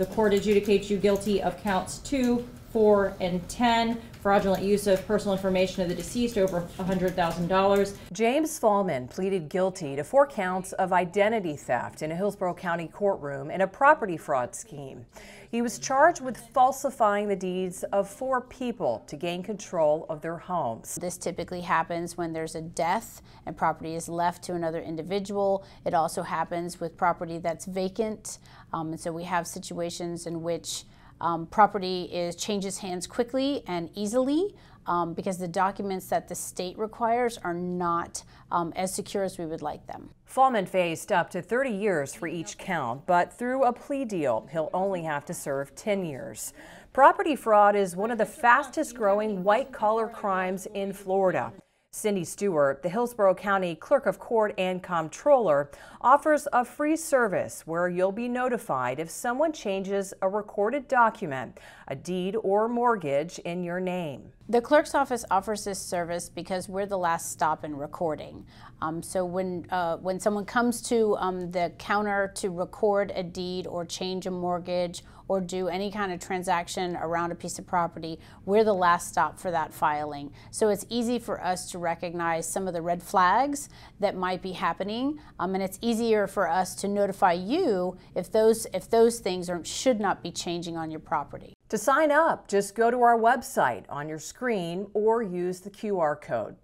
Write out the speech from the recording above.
The court adjudicates you guilty of counts two, four, and 10, fraudulent use of personal information of the deceased over $100,000. James Fahlman pleaded guilty to four counts of identity theft in a Hillsborough County courtroom in a property fraud scheme. He was charged with falsifying the deeds of four people to gain control of their homes. This typically happens when there's a death and property is left to another individual. It also happens with property that's vacant. Um, and so we have situations in which um, property is changes hands quickly and easily um, because the documents that the state requires are not um, as secure as we would like them. Fahlman faced up to 30 years for each count, but through a plea deal, he'll only have to serve 10 years. Property fraud is one of the fastest growing white collar crimes in Florida. Cindy Stuart, the Hillsborough County Clerk of Court and Comptroller, offers a free service where you'll be notified if someone changes a recorded document, a deed or mortgage in your name. The clerk's office offers this service because we're the last stop in recording. Um, so when uh, when someone comes to um, the counter to record a deed or change a mortgage or do any kind of transaction around a piece of property, we're the last stop for that filing. So it's easy for us to recognize some of the red flags that might be happening, um, and it's easier for us to notify you if those if those things are, should not be changing on your property. To sign up, just go to our website on your screen or use the QR code.